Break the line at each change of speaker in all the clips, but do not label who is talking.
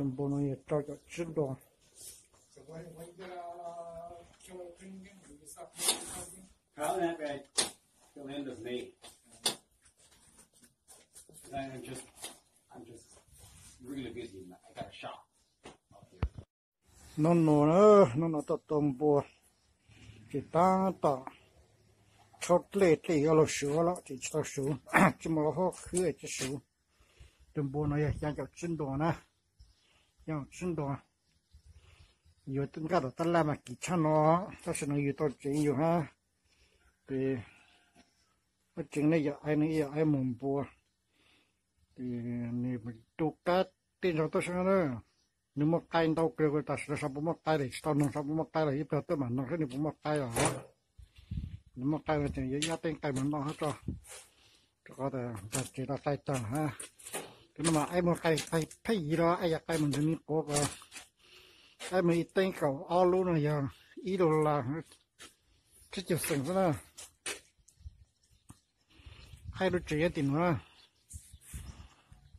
좀 보는 게 cho 진도 chân đồ
How that bad? End of me. I'm just, I'm just really busy. I got a shop out here.
No no no nó no tụm tụm bồ chỉ ta ta chót lệ thì cái lỗ sữa đó thì cho số, chỉ mà họ khơi chỉ số. tụm bồ nó yang chân đồ nè yang chung đó yo tung cả đó ta làm mà kỹ cha nó tất là nói yo tao chuyện ha thì cái chuyện này giờ ai này giờ ai mồm bùa thì này mà tụ cá tin rồi tôi sẽ nói nếu mà cái tao kêu người ta sẽ sắp bấm tay để tao nông sắp bấm tay là giúp tôi mà nó cái này bấm tay là nếu mà cái này thì giờ tên cái mà nó hết rồi có thể đặt chỉ là tay tầng ha nó mà ai muốn cái phải phải đó ai cái mình đừng có có ai mình tên cầu ao luôn này giờ ít đồ là cái chiều sừng thế nào hai đứa trẻ tìm nó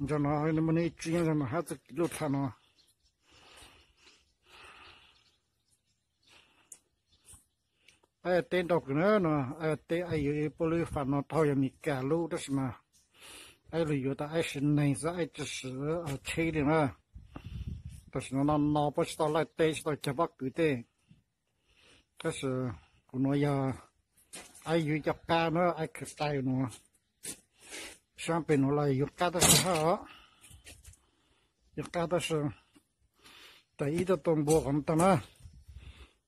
cho nó nên mình đi chuyện cho nó hết được lột thằng nó ai tên đọc nữa nó ai tên ai ấy poly phản nó thôi là mình cả lũ đó mà ai lười yêu ta ai sinh này ra ai chỉ sửa ở chơi đi nữa 但是那那不知道来对知道结巴狗的，可是古诺呀，还有一家呢，还可带呢，上边我来有家的时候，有家的是，在一个东部咁的呢，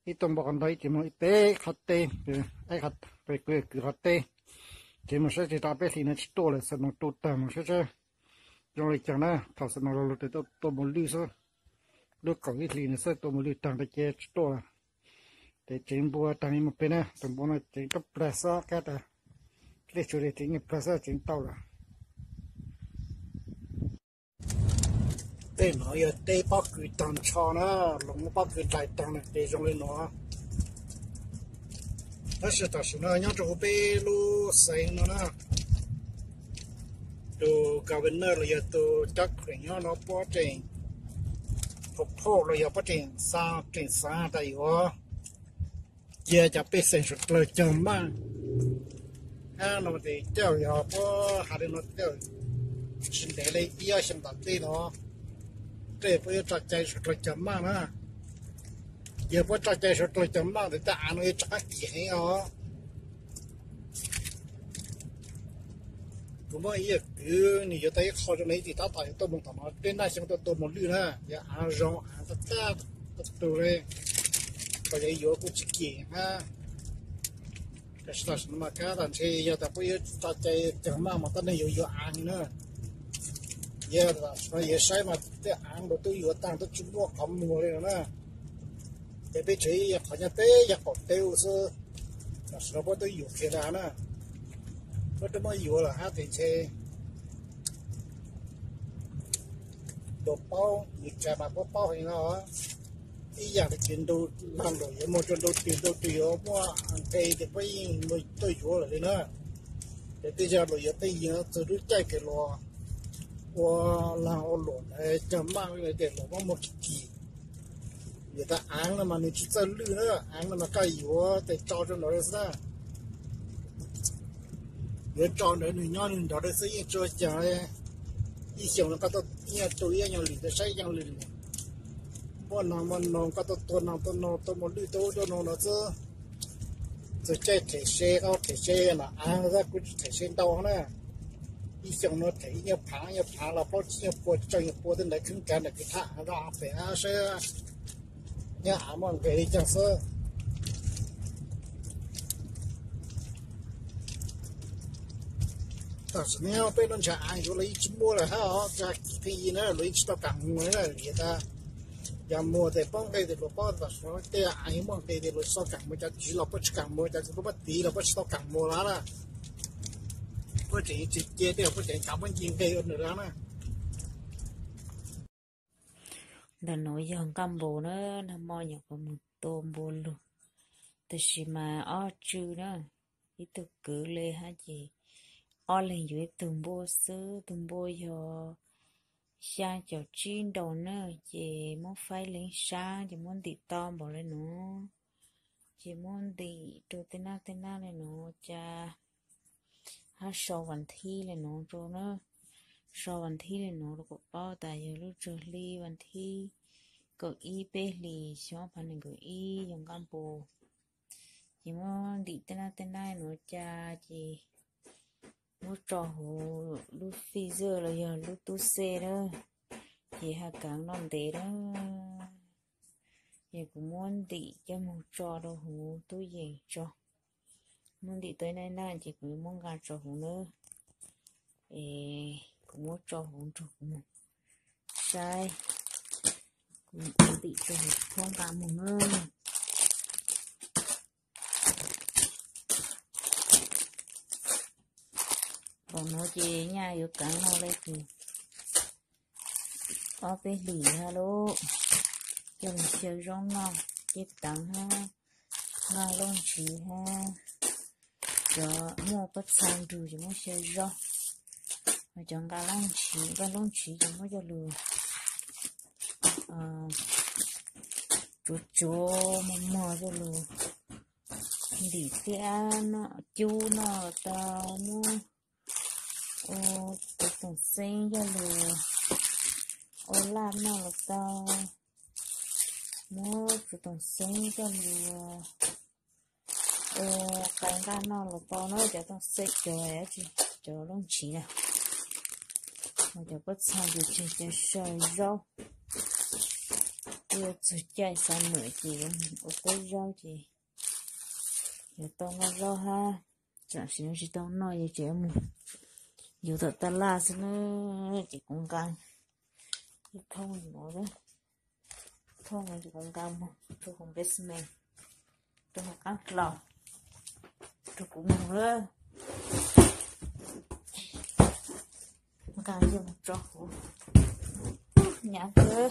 一东部咁的一点么一杯喝的，哎喝被鬼鬼喝的， chỉ mình sẽ chỉ ta biết thì nó chỉ to là sẽ nó to tầm một số chứ trong lịch chẳng nè thảo sẽ nó là lúc đó to một lưu số lúc có cái thì nó sẽ to một lưu tầm để chơi to là để chỉ bùa tầm một bên nè tầm bùa nó chỉ có pressa cái đó để chủ đề chỉ như pressa chỉ tao là. Tên nó giờ tây bắc cứ tầm cho nó. Lồng bắc cứ đại tầm để trong lên nó đó là ta số nó nhớ chỗ bê lu xây nó nè đồ cả bên nơi là giờ tôi chắc phải nhớ nó bỏ trên phục vụ rồi bắt trình sa trình sa tại có giờจะไปเซ็นสุดเลยจังมาอ่าเราได้เจ้าอย่าพอหาได้เราเจ้าสิ่งใดเลยอีอ่ะสิ่งตัดตีเนาะเจ้าไปจัดใจสุดเลยจังมานะ giờ bố cho số tôi chấm bao để ta ăn chắc kỹ hay ó cũng mới giờ cứ nhiều tay thì tao tại tôi muốn tao nói trên đây xem tôi tôi muốn lươn ha giờ ăn rong ăn tất tất đồ đấy có giấy vô chỉ kỹ ha cái sao mà cá đàn xe giờ ta bây giờ ta chơi chấm mà ta nên vô vô ăn nữa. Giờ là giờ sai mà ta ăn đồ tôi vô tăng tôi chúng cầm mua lên nữa 这边这也好像这也好都是，那什么都有起来呢。có cái mới vừa là hát thì xe đồ bao nhiệt trà mà có bao thì nó ý dạng thì chuyện đồ làm rồi một chuyện đồ tiền đồ tùy ở mua ăn cây thì phải mới tôi vừa là nữa để bây giờ rồi bây giờ từ lúc chạy cái lò và là ô lộn cho mang cái để lò một kỳ người ta ăn là mà người chỉ chơi lư nữa ăn là mà cái gì để cho cho nó ra người tròn nữa người nhỏ người đó đấy xây cho chả ý tưởng nó có tôi nhà tôi nhà lì để xây nhà lì bọn nó bọn nó, có tôi tôi nó tôi nó tôi muốn đi tôi cho nó nó chứ. Rồi chơi thể xe có thể xe là ăn ra cũng thể xe đâu nè ý tưởng nó thể nhà phá nhà phá là bao nhiêu bộ cho nhà bộ đến đấy khứng cả là cái thả ra, phải ăn xe nhà mòn ăn về đi chẳng sơ tao sẽ nhau bên nó trả anh lấy chỉ mua là ha trả cái gì nữa lấy chỉ tao cầm mới là gì ta giờ mua thì bông đây thì bao ta số cái anh mua đây thì lấy sao cầm mới cho chỉ là bắt cầm mới cho chỉ bắt tí là bắt tao cầm mua lá là bắt chỉ chỉ chế thì bắt chỉ cầm ơn chuyện cây hơn nữa đó
đàn nội dân cam bồ nó nó mò nhặt vào một tôm buồn luôn. Từ khi mà o chư đó. Ít tôi cứ lê hả chị. O lên dưới từng bố sứ từng bố giờ xa cho chín đồ nữa chị muốn phải lên xa, chị muốn đi to bỏ lên nó. Chị muốn đi đồ tên nào tên nào lên nó, cha. Hát sâu văn thi lên nó rồi nữa sau văn thi lên nó có bao tài giờ lúc trở li văn thi có y bê li xong phần này có y dùng cam bộ chị muốn đi tên là tên này nó cha, chỉ muốn trò hồ, lúc phi giờ là giờ lúc tu xe đó. Chỉ hạ cảng non tế đó. Chị cũng muốn đi cho một trò đồ hồ tu gì cho. Muốn đi tới nay nay chỉ cũng muốn gặp trò hồ nữa. Ê cũng muốn trò hồ trò hồ cũng bị trò không cả một nữa còn nó chế nhà yêu cắn nó đây thì có cái lì hello lô. Cho mình chơi rong nó tiếp tặng ha. Nó luôn chỉ ha. Cho mua bất sang rồi cho mua chơi rong mà chọn lông chỉ và lông chỉ cho mua cho lừa ờ chú chú mà mò cho lừa đi kia nó chú nó tao mu ô tôi từng sinh cho lừa ô ờ, làm nó là tao mu tôi từng sinh cho lừa ô cái cái nó là tao nó cho tao xích cho ấy chứ cho lông chỉ nè mà cho bất sang thì chỉ cho sợi rau yêu chỉ chạy sang nửa chỉ ô cái rau chỉ giờ tao nó rau ha chẳng xin chỉ tao nói gì chứ mà dù thật ta la xin nó chỉ cũng căng thông thì nó đấy thông thì cũng căng mà tôi không biết mình tôi không căng lòng tôi cũng mong nữa căng vô một trò nhà cơ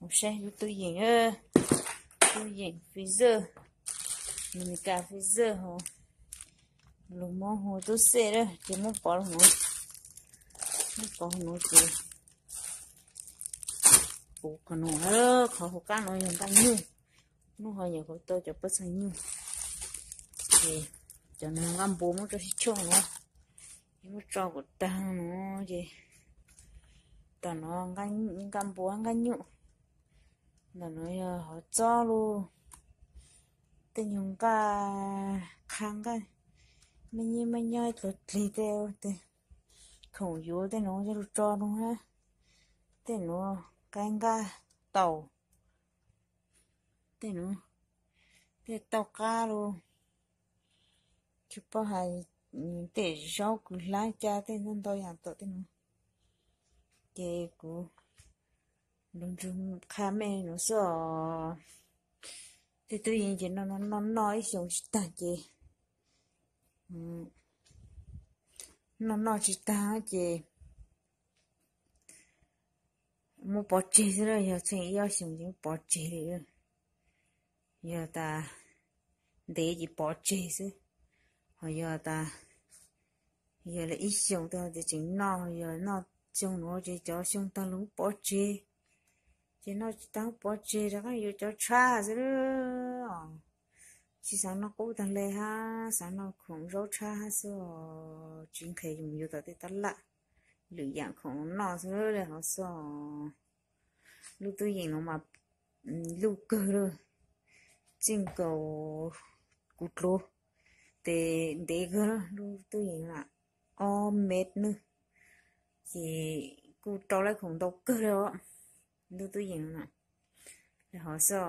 một xe vô tôi diện ơ. Tôi diện phía giờ mình cà phía giờ hồ lúc mò hồ tôi xe đó. Chỉ muốn bỏ hồ muốn bỏ hồ chị bộ còn nó đó. Khó hồ cá nó dùng nó hơi nhiều hồ tôi cho bớt sang nhu thì cho nên ngâm bố nó cho chị chồng nó mà cho của ta nó gì ta nó ngâm ngâm bố ngâm nhu là nó họ cho luôn tình hình cả khang cái mình như mình nhai lụt lì theo thì không yếu thì nó cho cho luôn ha thì nó cái ga tàu thì nó thì tàu cá luôn bao lá cha thì nó đôi hàng tổ thì nó thì cũng đúng đúng khá mẹ nó sợ thì tự nhiên chỉ nó nói xong ta nói rồi giờ chuyện yêu xong chỉ bỏ chị rồi giờ ta để gì bỏ chế chứ. Hồi giờ ta giờ là ít xong ta thì chính nó giờ nó xong nó chỉ cho xong ta lúc bỏ chế, chỉ nó chỉ tao bỏ chế ra cái cho cha rồi chỉ sáng nó cố thằng lê ha sáng nó cũng rau cha ha số chuyện khi dùng nhiều thì tắt lại lựa dạng không nó rồi là họ sợ. Lúc tôi nhìn nó mà ừ, lúc cơ rồi trên cầu cụt lô để để cơ luôn tôi nhìn là o mệt nữa. Thì cụt trâu lại không đâu cơ đâu, lúc tôi nhìn là họ sợ